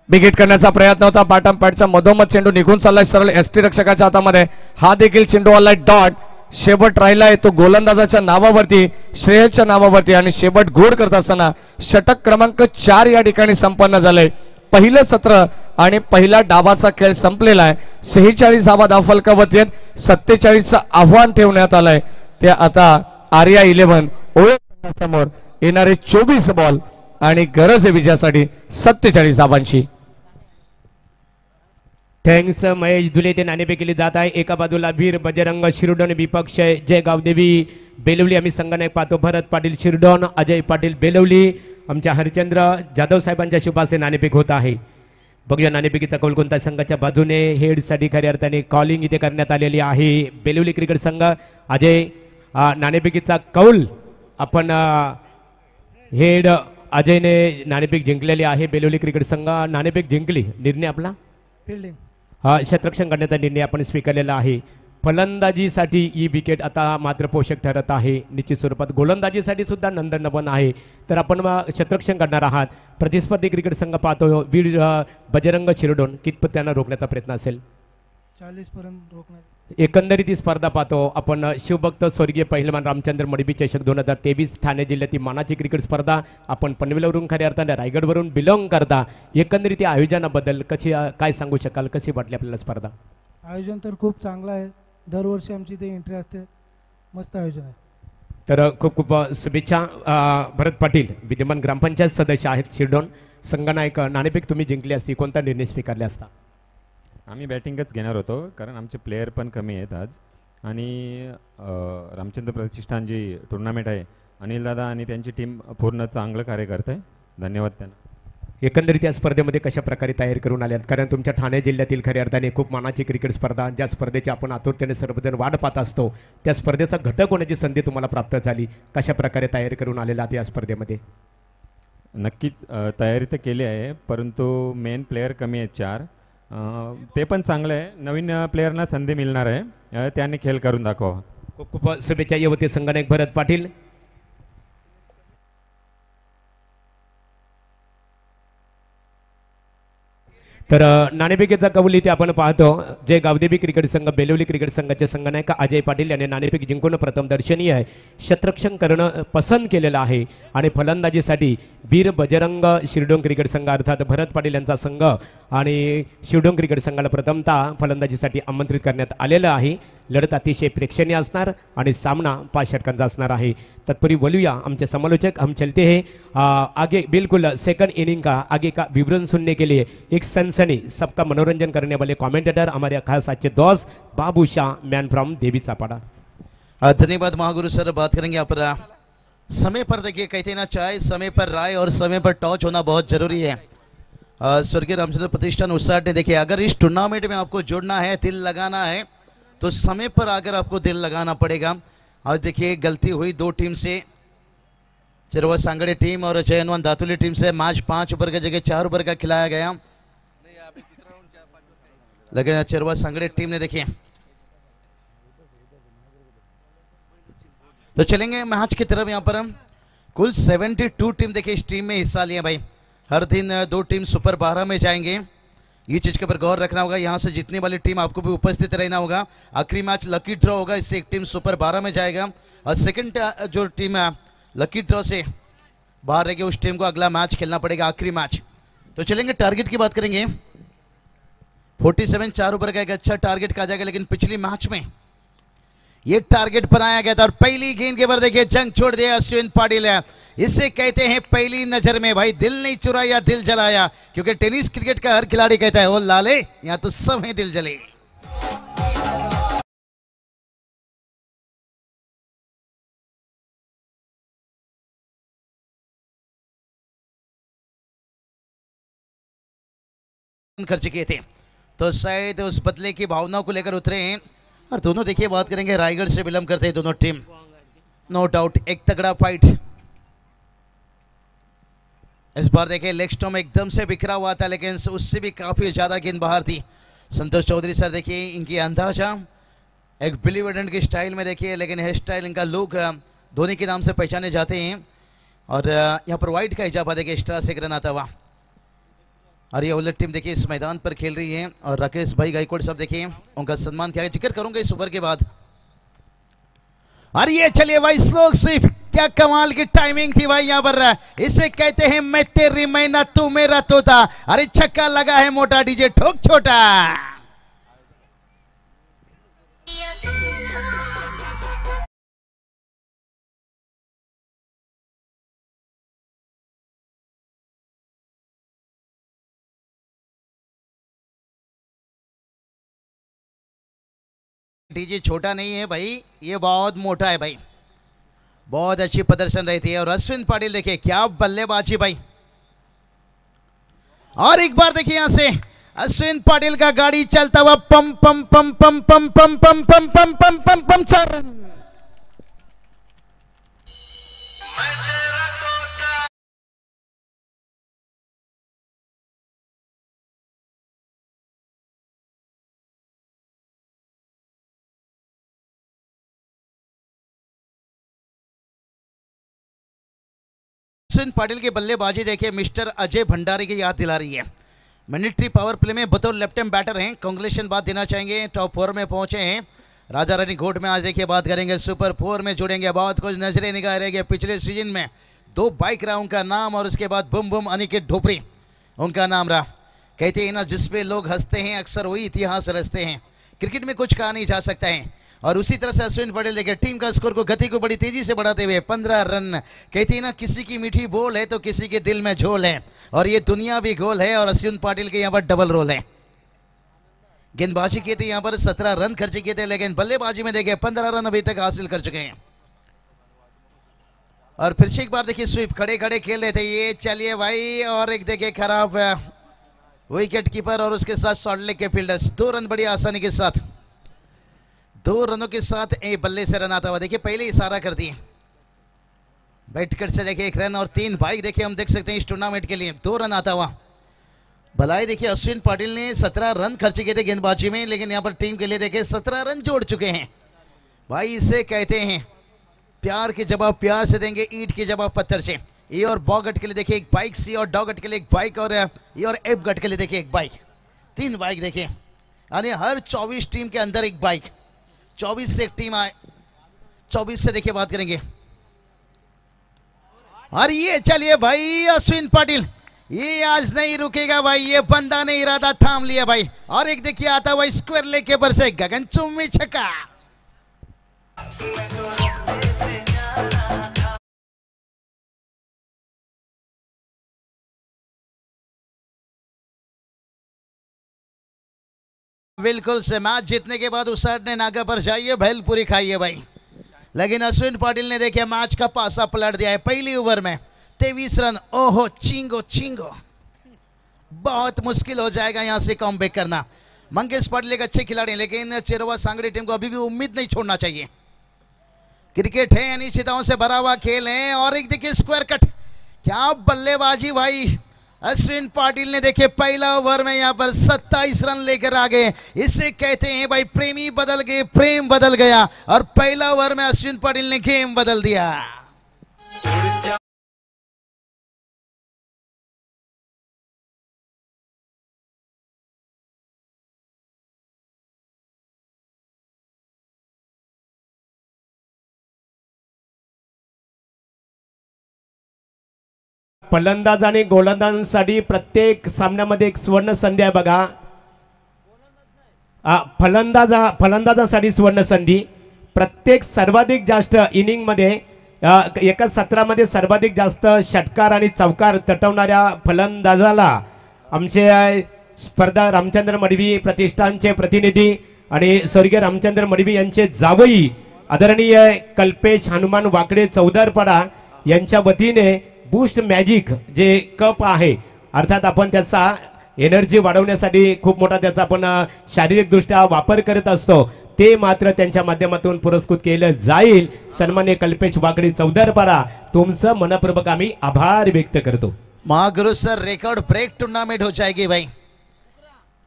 बिगेट करण्याचा प्रयत्न होता. बाटम पॅटचा मधोमध चेंडू निघून चाललाय सरळ एस टी रक्षकाच्या हातामध्ये. हा देखील चेंडू आलाय डॉट. शेवट राहिलाय तो गोलंदाजाच्या नावावरती श्रेयसच्या नावावरती आणि शेवट गोड करत असताना षटक क्रमांक चार या ठिकाणी संपन्न झालंय. पहिलं सत्र आणि पहिला डाबाचा खेळ संपलेला आहे. सेहेचाळीस धाबा धावफलकावरती सत्तेचाळीसचं आव्हान ठेवण्यात आलंय. ते आता आर्या इलेव्हन ओळख समोर येणारे चोवीस बॉल आणि गरज आहे विजयासाठी सत्तेचाळीस धाबांची थँक्स महेश धुले ते नाणेफेक केली जात आहे. एका बाजूला वीर बजरंग शिरडोन विपक्ष जय गावदेवी बेलवली आम्ही संघनायक पाहतो. भरत पाटील शिरडोन अजय पाटील बेलवली आमच्या हरिचंद्र जाधव साहेबांच्या शुभासे नाणेपीक होत आहे. बघूया नाणेपेकीचा कौल कोणत्या संघाच्या बाजूने हेडसाठी खऱ्या अर्थाने कॉलिंग इथे करण्यात आलेली आहे. बेलवली क्रिकेट संघ अजय नाणेपेकीचा कौल आपण हेड अजयने नाणेपीक जिंकलेली आहे. बेलवली क्रिकेट संघ नाणेपीक जिंकली. निर्णय आपला? फिल्डिंग हा क्षेत्ररक्षण करण्याचा निर्णय आपण स्वीकारलेला आहे. फलंदाजीसाठी ही विकेट आता मात्र पोषक ठरत आहे. निश्चित स्वरूपात गोलंदाजीसाठी सुद्धा नंदनवन आहे. तर आपण क्षेत्रक्षण करणार आहात. प्रतिस्पर्धी क्रिकेट संघ पाहतो. वीर बजरंग शिरडोन कितपत त्यांना रोखण्याचा प्रयत्न असेल? चाळीसपर्यंत एकंदरीत ही स्पर्धा पाहतो. आपण शिवभक्त स्वर्गीय पहिलवान रामचंद्र मडबी चषक दोन हजार तेवीस ठाणे जिल्ह्यातील मानाची क्रिकेट स्पर्धा. आपण पनवेलवरून खऱ्या अर्थाने रायगडवरून बिलॉंग करता. एकंदरीत या आयोजनाबद्दल कशी काय सांगू शकाल? कशी वाटली आपल्याला स्पर्धा? आयोजन तर खूप चांगलं आहे. दरवर्षी आमची ते एंट्री असते. मस्त आयोजन आहे. तर खूप खूप शुभेच्छा. भरत पाटील विद्यमान ग्रामपंचायत सदस्य आहेत शिरडोन. संघनायक नाणेफेक तुम्ही जिंकली असती. कोणता निर्णय स्वीकारले असता? आम्ही बॅटिंगच घेणार होतो कारण आमचे प्लेयर पण कमी आहेत आज. आणि रामचंद्र प्रतिष्ठान जी टुर्नामेंट आहे अनिल दादा आणि त्यांची टीम पूर्ण चांगलं कार्य करत आहे. धन्यवाद त्यांना. एकंदरीत या स्पर्धेमध्ये कशा प्रकारे तयारी करून आल्यात? कारण तुमच्या ठाणे जिल्ह्यातील खऱ्या अर्थाने खूप मानाची क्रिकेट स्पर्धा ज्या स्पर्धेची आपण आतुरतेने सर्वजण वाट पाहत असतो त्या स्पर्धेचा घटक होण्याची संधी तुम्हाला प्राप्त झाली. कशा प्रकारे तयारी करून आलेला या स्पर्धेमध्ये? नक्कीच तयारी तर केली आहे परंतु मेन प्लेयर कमी आहेत चार. ते पण चांगलं आहे नवीन प्लेयरना संधी मिळणार आहे. त्यांनी खेळ करून दाखवा. खूप खूप शुभेच्छा. युवती संगणक भरत पाटील. तर नाणेफेकीचा कबुली इथे आपण पाहतो. जे गावदेवी क्रिकेट संघ बेलवली क्रिकेट संघाचे संघनायक अजय पाटील यांनी नाणेफेक जिंकून प्रथम दर्शनीय आहे. शत्रक्षण करणं पसंत केलेलं आहे. आणि फलंदाजीसाठी वीर बजरंग शिरडोंग क्रिकेट संघ अर्थात भरत पाटील यांचा संघ आणि शिरडोंग क्रिकेट संघाला प्रथमतः फलंदाजीसाठी आमंत्रित करण्यात आलेलं आहे. लढत अतिशय प्रेक्षणीय असणार आणि सामना पाच षटकांचा असणार आहे. तत्पूर्वी बोलूया आमचे समालोचक हम चलते हैं. आगे बिल्कुल सेकंड इनिंग का आगे का विवरण सुनने के लिए एक सनसनी सबका मनोरंजन करने वाले कमेंटेटर हमारे खास अच्छे दोस्त बाबू शाह मैन फ्रॉम देवी चापाड़ा. धन्यवाद महागुरु सर बात करेंगे आप समय पर देखिए कहते हैं ना चाय समय पर राय और समय पर टॉच होना बहुत जरूरी है. स्वर्गीय रामचंद्र प्रतिष्ठान उत्साह ने देखिए अगर इस टूर्नामेंट में आपको जुड़ना है दिल लगाना है तो समय पर आकर आपको दिल लगाना पड़ेगा। आज देखिए, गलती हुई दो टीम से। चिरवा सांगड़े टीम और जयनवान दातुली टीम से मैच पाँच ओवर की जगह चार ओवर का खिलाया गया। लेकिन चिरवा सांगड़े टीम ने देखिए। तो चलेंगे मैच की तरफ़ यहाँ पर हम। कुल 72 टीम देखिए इस टीम में हिस्सा लिए भाई। हर दिन दो टीम सुपर बारह में जाएँगे। ये चीज़ के ऊपर गौर रखना होगा। यहाँ से जीतने वाली टीम आपको भी उपस्थित रहना होगा। आखिरी मैच लकी ड्रॉ होगा। इससे एक टीम सुपर बारह में जाएगा। और सेकंड जो टीम है लकी ड्रॉ से बाहर रहेगी उस टीम को अगला मैच खेलना पड़ेगा, आखिरी मैच तो चलेंगे टारगेट की बात करेंगे। 47 चार ओवर का एक अच्छा टारगेट कहा जाएगा, लेकिन पिछली मैच में ये टारगेट बनाया गया था और पहली गेंद के बाद देखिए, जंग छोड़ दिया अश्विन पाटिल है। इसे कहते हैं पहली नज़र में, भाई दिल नहीं चुराया, दिल जलाया, क्योंकि टेनिस क्रिकेट का हर खिलाड़ी कहता है वो लाले, यहाँ तो सब है दिल जले। खर्च किए थे। तो शायद उस बदले की भावना को लेकर उतरे हैं। और दोनों देखिए बात करेंगे, रायगढ़ से विलम्ब करते हैं दोनों टीम। नो डाउट एक तगड़ा फाइट इस बार देखिए लेग स्टॉम एकदम से बिखरा हुआ था, लेकिन उससे भी काफ़ी ज़्यादा गेंद बाहर थी। संतोष चौधरी सर देखिए, इनकी अंदाज़ा। एक बिली वेडन की स्टाइल में देखिए, लेकिन हेयर स्टाइल इनका लुक धोनी के नाम से पहचाने जाते हैं। और यहाँ पर वाइट का इजाफा देखिए एक्स्ट्रा से आता हुआ। और ये उलट टीम देखिए इस मैदान पर खेल रही है और राकेश भाई गायकवाड़ साहब देखिए उनका सम्मान किया ज़िक्र करूँगा इस ओवर के बाद। और ये चलिए भाई स्लो स्वीप क्या कमाल की टाइमिंग थी भाई यहाँ पर। इसे कहते हैं, मैं तेरी मैना तू, मेरा तोता। अरे छक्का लगा है मोटा डीजे ठोक छोटा। डीजे छोटा नहीं है भाई ये बहुत मोटा है भाई बहुत अच्छी प्रदर्शन रही थी और अश्विन पाटिल देखिए क्या बल्लेबाजी भाई और एक बार देखिए यहाँ से अश्विन पाटिल का गाड़ी चलता हुआ पम पम पम पम पम पम पम पम पम पम पम पम चार अश्विन पाटिल की बल्लेबाजी देखिए, मिस्टर अजय भंडारी की याद दिला रही है। मिलिट्री पावर प्ले में बतौर लेफ्टिनेंट बैटर हैं। कांग्रेचुलेशन बात देना चाहेंगे। टॉप फोर में पहुँचे हैं। राजा रानी घोट में आज देखिए बात करेंगे। सुपर फोर में जुड़ेंगे। बहुत कुछ नज़रें निगाह रहेंगे पिछले सीज़न में दो बाइक रहा, उनका नाम और उसके बाद बुम बुम अनिकेत ढोपरी उनका नाम रहा। कहते हैं ना, जिस पे लोग हँसते हैं, अक्सर वही इतिहास रचते हैं। क्रिकेट में कुछ कहा नहीं जा सकता है। और उसी तरह से अश्विन पटेल, देखिए, टीम का स्कोर को गति को बड़ी तेज़ी से बढ़ाते हुए पंद्रह रन। कहती है ना, किसी की मीठी बोल है तो किसी के दिल में झोल है। और ये दुनिया भी गोल है और अश्विन पाटिल के यहाँ पर डबल रोल है। गेंदबाजी किए थे यहाँ पर, सत्रह रन खर्च किए थे, लेकिन बल्लेबाजी में देखे पंद्रह रन अभी तक हासिल कर चुके हैं। और फिर से एक बार, देखिए, स्वीप खड़े खड़े खेल रहे थे ये। चलिए भाई, और एक, देखिए, खराब विकेट कीपर और उसके साथ शॉर्ट लेग के फील्डर्स दो रन बड़ी आसानी के साथ। दो रनों के साथ ए बल्ले से रन आता हुआ देखिए, पहले इशारा कर दिए। बैठकर से देखिए एक रन और तीन बाइक देखिए, हम देख सकते हैं इस टूर्नामेंट के लिए दो रन आता हुआ। भलाई देखिए, अश्विन पाटिल ने सत्रह रन खर्च किए थे गेंदबाजी में, लेकिन यहाँ पर टीम के लिए देखिए सत्रह रन जोड़ चुके हैं। भाई इसे कहते हैं, प्यार के जवाब प्यार से देंगे, ईट के जवाब पत्थर से। ये और बॉगट के लिए देखिए एक बाइक, सी और डॉगट के लिए एक बाइक, और, ए और एफ़ गट के लिए देखिए एक बाइक। तीन बाइक देखिए, यानी हर 24 टीम के अंदर एक बाइक। 24 से एक टीम आए। 24 से देखिए बात करेंगे। और ये चलिए भाई, अश्विन पाटिल। ये आज नहीं रुकेगा भाई, ये बंदा ने इरादा थाम लिया भाई। और एक देखिए आता हुआ स्क्वायर लेके पर से गगन चुम्मी छक्का। बिल्कुल से मैच जीतने के बाद उस साइड ने नागा पर जाइए, भेलपुरी खाइए भाई। लेकिन अश्विन पाटिल ने देखिए मैच का पासा पलट दिया है पहली ओवर में। तेईस रन, ओहो, चिंगो चिंगो। बहुत मुश्किल हो जाएगा यहाँ से कम करना। मंगेश पाटिल एक अच्छे खिलाड़ी हैं, लेकिन चिरवा सांगड़ी टीम को अभी भी उम्मीद नहीं छोड़ना चाहिए। क्रिकेट है, अनिश्चितताओं से भरा हुआ खेल है, और एक देखिए स्क्वायर कट क्या बल्लेबाजी भाई। अश्विन पाटिल ने देखे पहला ओवर में यहाँ पर 27 रन लेकर आ गए। इसे कहते हैं, भाई, प्रेमी बदल गए, प्रेम बदल गया। और पहला ओवर में अश्विन पाटिल ने गेम बदल दिया। फलंदाज आणि गोलंदाजांसाठी प्रत्येक सामन्यामध्ये एक सुवर्ण संधी आहे बघा. फलंदाजा फलंदाजासाठी सुवर्ण संधी. प्रत्येक सर्वाधिक जास्त इनिंगमध्ये एका सत्रामध्ये सर्वाधिक जास्त षटकार आणि चौकार तटवणाऱ्या फलंदाजाला आमचे स्पर्धा रामचंद्र मडवी प्रतिष्ठानचे प्रतिनिधी आणि स्वर्गीय रामचंद्र मडवी यांचे जावई आदरणीय कल्पेश हनुमान वाकडे चौदारपाडा यांच्या वतीने बूस्ट मॅजिक जे कप आहे अर्थात आपण त्याचा एनर्जी वाढवण्यासाठी खूप मोठा त्याचा आपण शारीरिकदृष्ट्या वापर करत असतो. ते मात्र त्यांच्या माध्यमातून पुरस्कृत केलं जाईल. सन्मान्य कल्पेश वाकडी चौदारपाडा तुमचं मनपूर्वक आम्ही आभार व्यक्त करतो. Mahaguru sir record break tournament हो जाएगी भाई।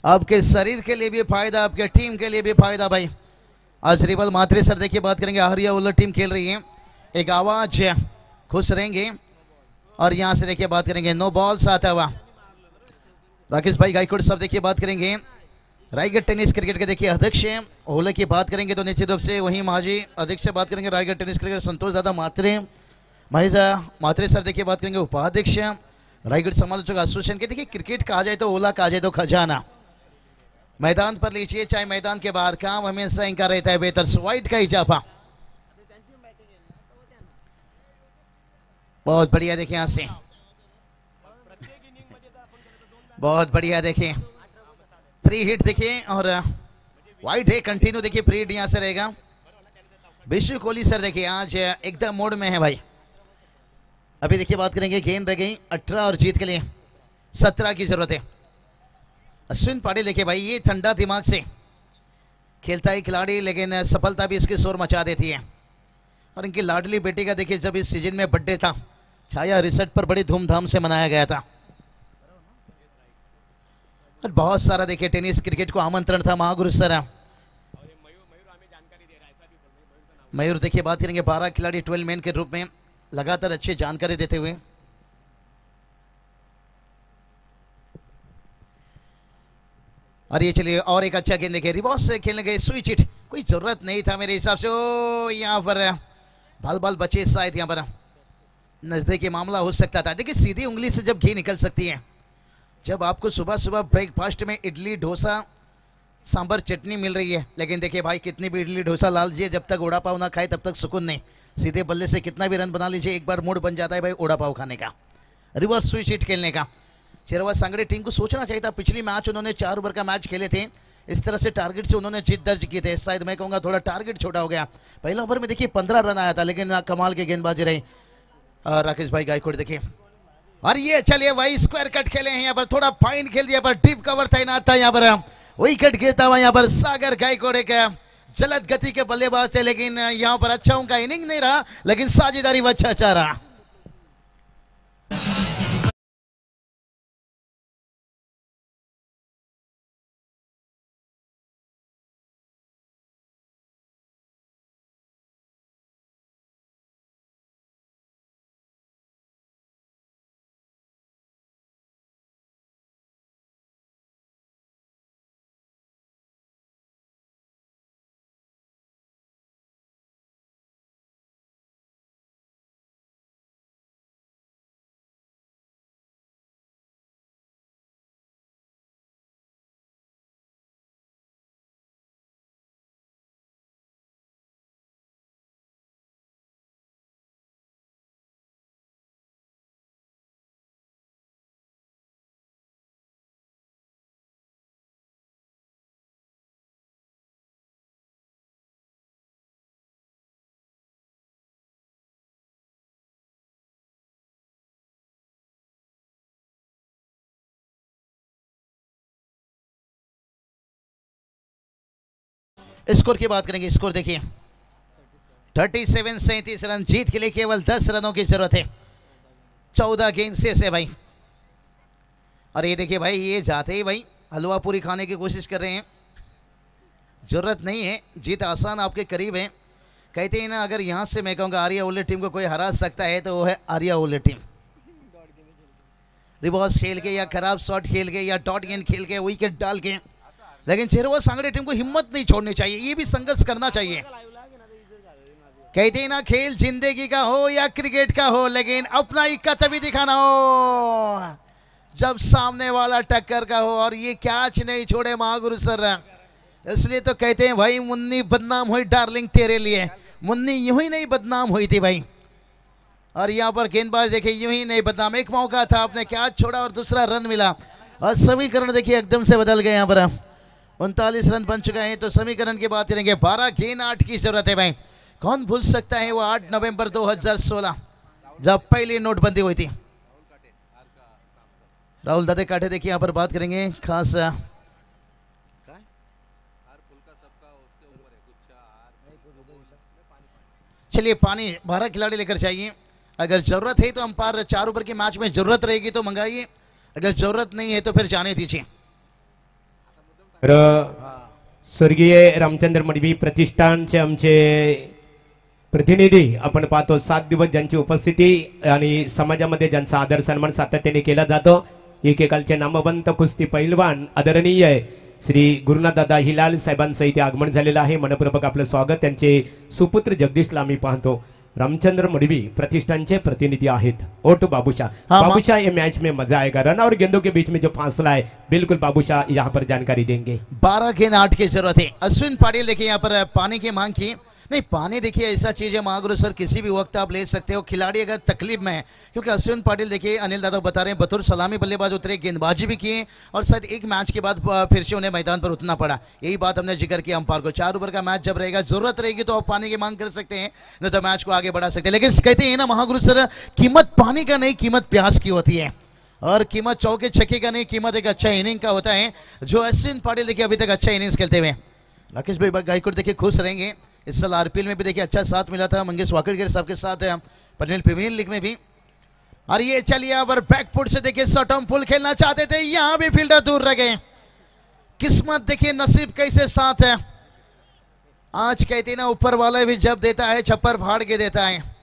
आपके शरीर के लिए भी फायदा आपके टीम के लिए भी फायदा भाई। आज रिवल मात्रे सर देखिए बात करेंगे हरिया उल्लर टीम खेल रही है। एक आवाज खुश रहेंगे। और यहाँ से देखिए बात करेंगे, नो बॉल्स आता हुआ राकेश भाई गायकवाड़ साहब देखिए बात करेंगे। रायगढ़ टेनिस क्रिकेट के देखिए अध्यक्ष ओले की बात करेंगे तो निश्चित रूप से वहीं महाजी अध्यक्ष से बात करेंगे, रायगढ़ टेनिस क्रिकेट संतोष दादा मात्रे। महेश मात्रे सर देखिए बात करेंगे, उपाध्यक्ष रायगढ़ समालोचक एसोसिएशन के देखिए क्रिकेट कहा जाए तो ओला, कहा जाए तो खजाना। मैदान पर लीजिए, चाहे मैदान के बाहर काम हमेशा इनका रहता है, बेहतर स्वाइट का इजाफा। बहुत बढ़िया देखिए यहाँ से। बहुत बढ़िया देखिए फ्री हिट देखिए और वाइड है कंटिन्यू देखिए फ्री हिट यहाँ से रहेगा। विश्व कोहली सर देखिए आज एकदम मोड में है भाई। अभी देखिए बात करेंगे, गेंद रह गई अठारह और जीत के लिए सत्रह की ज़रूरत है। अश्विन पाटिल देखिए भाई, ये ठंडा दिमाग से खेलता है खिलाड़ी, लेकिन सफलता भी इसके शोर मचा देती है। और इनकी लाडली बेटी का देखिए, जब इस सीज़न में बर्थडे था छाया रिसर्ट पर बड़ी धूमधाम से मनाया गया था। और बहुत सारा देखिए, टेनिस क्रिकेट को आमंत्रण था महागुरु सर। मयूर देखिए, बात करेंगे बारह खिलाड़ी ट्वेल्व मैन के रूप में लगातार अच्छी जानकारी देते हुए। और ये चलिए, और एक अच्छा गेंद देखिए रिबॉस से खेलने गए स्विच इट कोई ज़रूरत नहीं था मेरे हिसाब से। ओ, यहाँ पर बाल बाल बचे शायद यहाँ पर। नजदीकी मामला हो सकता था। देखिए, सीधी उंगली से जब घी निकल सकती है, जब आपको सुबह सुबह ब्रेकफास्ट में इडली, डोसा, सांभर, चटनी मिल रही है, लेकिन देखिए भाई, कितनी भी इडली, डोसा ला लीजिए जब तक ओड़ा पाव ना खाए, तब तक सुकून नहीं। सीधे बल्ले से कितना भी रन बना लीजिए, एक बार मूड बन जाता है भाई ओड़ा पाव खाने का। रिवर्स स्विच हिट खेलने का। चिरवा सांगड़े टीम को सोचना चाहिए था, पिछली मैच उन्होंने चार ओवर का मैच खेले थे, इस तरह से टारगेट से उन्होंने जीत दर्ज की थे। शायद मैं कहूँगा थोड़ा टारगेट छोटा हो गया। पहला ओवर में देखिए, पंद्रह रन आया था, लेकिन कमाल की गेंदबाजी रही। राकेश भाई गायकोड़ देखिए। और ये चलिए, वही स्क्वायर कट खेले हैं, यहाँ पर थोड़ा फाइन खेल दिया, पर डीप कवर तैनात था यहाँ पर। विकेट गिरता हुआ यहाँ पर सागर गायकोड़े एक, जलद गति के बल्लेबाज थे, लेकिन यहाँ पर अच्छा उनका इनिंग नहीं रहा, लेकिन साझेदारी अच्छा अच्छा रहा। स्कोर की बात करेंगे, स्कोर देखिए। थर्टी सेवन सैंतीस रन जीत के लिए केवल दस रनों की ज़रूरत है। चौदह गेंद से से भाई। और ये देखिए भाई, ये जाते ही भाई, हलवा पूरी खाने की कोशिश कर रहे हैं। ज़रूरत नहीं है, जीत आसान आपके करीब है। कहते हैं ना, अगर यहाँ से मैं कहूँगा, आर्या ओले टीम को कोई हरा सकता है तो वो है आर्या ओले टीम। रिवर्स खेल के या खराब शॉट खेल के या डॉट गेंद खेल के, विकेट डाल के। लेकिन चेरवा सांगड़े टीम को हिम्मत नहीं छोड़नी चाहिए, ये भी संघर्ष करना चाहिए। कहते ना, खेल ज़िंदगी का हो या क्रिकेट का हो, लेकिन अपना इक्का तभी दिखाना हो। जब सामने वाला टक्कर का हो, और ये कैच नहीं छोड़े महागुरु सर। इसलिए तो कहते हैं, भाई, मुन्नी बदनाम हुई डार्लिंग तेरे लिए। मुन्नी यूँ ही नहीं बदनाम हुई थी भाई। और यहाँ पर गेंदबाज देखिए, यूँ ही नहीं बदनाम। एक मौका था, आपने कैच छोड़ा और दूसरा रन मिला। और समीकरण देखिए, एकदम से बदल गए यहाँ पर। उनतालीस रन बन चुके हैं तो समीकरण की बात करेंगे बारह गेंद आठ की ज़रूरत है भाई। कौन भूल सकता है वो आठ नवंबर 2016 जब पहली नोटबंदी हुई थी। राहुल दादे काठे देखिए यहाँ पर बात करेंगे, खास चलिए पानी, बारह खिलाड़ी लेकर चाहिए अगर ज़रूरत है तो अंपायर चार ओवर के मैच में ज़रूरत रहेगी तो मंगाइए। अगर ज़रूरत नहीं है तो फिर जाने दीजिए। तर स्वर्गीय रामचंद्र मडवी प्रतिष्ठानचे आमचे प्रतिनिधी आपण पाहतो सात दिवस ज्यांची उपस्थिती आणि समाजामध्ये ज्यांचा आदर सन्मान सातत्याने केला जातो एकेकालचे नामवंत कुस्ती पैलवान आदरणीय श्री गुरुनाथदादा हिलाल साहेबांचं इथे आगमन झालेलं आहे. मनपूर्वक आपलं स्वागत. त्यांचे सुपुत्र जगदीशला आम्ही पाहतो. रामचंद्र मडवी प्रतिष्ठानचे प्रतिनिधी आहेत. ओटू बाबूशाह हाँ, बाबूशाह ये मैच में मज़ा आएगा. रन और गेंदों के बीच में जो फासला है बिल्कुल बाबूशाह यहाँ पर जानकारी देंगे. बारह गेंद आठ की ज़रूरत है। अश्विन पाटिल देखिए यहाँ पर पानी की मांग की। नहीं, पानी देखिए, ऐसा चीज़ है, महागुरु सर, किसी भी वक्त आप ले सकते हो। खिलाड़ी अगर तकलीफ़ में है, क्योंकि अश्विन पाटिल देखिए, अनिल दादा बता रहे हैं, बतौर सलामी बल्लेबाज उतरे, गेंदबाजी भी किए, और शायद एक मैच के बाद फिर से उन्हें मैदान पर उतना पड़ा। यही बात हमने ज़िक्र किया अंपायर को। चार ओवर का मैच जब रहेगा, ज़रूरत रहेगी तो आप पानी की मांग कर सकते हैं, नहीं तो मैच को आगे बढ़ा सकते हैं। लेकिन कहते हैं ना, महागुरु सर, कीमत पानी का नहीं, कीमत प्यास की होती है। और कीमत चौके छक्के का नहीं, कीमत एक अच्छा इनिंग का होता है। जो अश्विन पाटिल देखिए, अभी तक अच्छा इनिंग्स खेलते हुए राकेश भाई, गायकवाड़ देखिए, खुश रहेंगे। इस साल आरपीएल में भी देखिए अच्छा साथ मिला था, मंगेश वाकड़कर साहब के साथ है पटेल प्रीमियर लीग में भी। और ये चलिए अब बैकफुट से देखिए शॉर्टम फुल खेलना चाहते थे, यहाँ भी फील्डर दूर रह गए। किस्मत देखिए नसीब कैसे साथ है। आज कहते ना ऊपर वाला भी जब देता है, छप्पर फाड़ के देता है।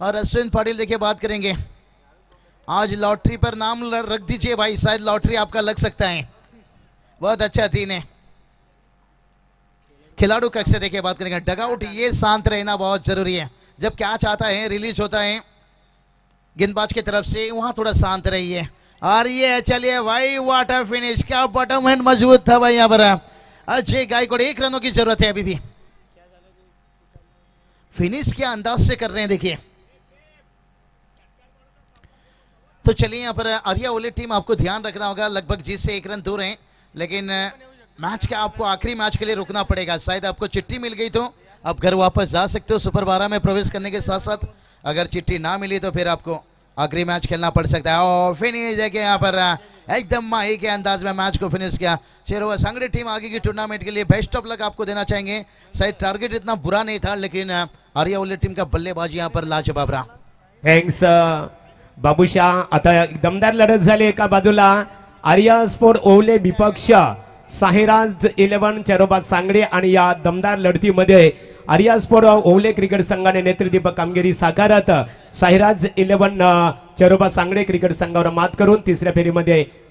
और अश्विन पाटिल देखिए बात करेंगे। आज लॉटरी पर नाम रख दीजिए भाई, शायद लॉटरी आपका लग सकता है। बहुत अच्छा तीन है। खिलाड़ू कक्ष से देखिए बात करेंगे। डगआउट ये शांत रहना बहुत ज़रूरी है। जब क्या आता है रिलीज़ होता है, गेंदबाज की तरफ़ से वहाँ थोड़ा शांत रहिए। और ये चलिए भाई वाटर फिनिश क्या बटम हैंड मज़बूत था भाई यहाँ पर। अजय गायकवाड़, एक रनों की ज़रूरत है अभी भी। फिनिश क्या अंदाज से कर रहे हैं देखिए। तो चलिए यहाँ पर, आर्या ओले टीम आपको ध्यान रखना होगा। लगभग जीत से एक रन दूर हैं, लेकिन मैच का आपको आखिरी मैच के लिए रुकना पड़ेगा। शायद आपको चिट्ठी मिल गई तो आप घर वापस जा सकते हो। सुपर बारह में प्रवेश करने के साथ साथ अगर चिट्ठी ना मिली तो फिर आपको आखिरी मैच खेलना पड़ सकता है। और फिनिश देखिए यहाँ पर, एकदम माही के अंदाज में मैच को फिनिश किया। शेरवा सांगड़े टीम आगे की टूर्नामेंट के लिए बेस्ट ऑफ़ लक आपको देना चाहेंगे। शायद टारगेट इतना बुरा नहीं था, लेकिन आर्या ओले टीम का बल्लेबाज यहाँ पर लाजवाब रहा। थँक्स बाबूशाह। आता दमदार लढत झाली एका बाजूला। आर्या स्पोर्ट ओवले विपक्ष। साहिराज इलेव्हन चरोबा सांगडे आणि या दमदार लढतीमध्ये आर्या ओवले क्रिकेट संघाने नेतृत्व कामगिरी साकारत साहिराज इलेव्हन चरोबा सांगडे क्रिकेट संघावर मात करून तिसऱ्या फेरीमध्ये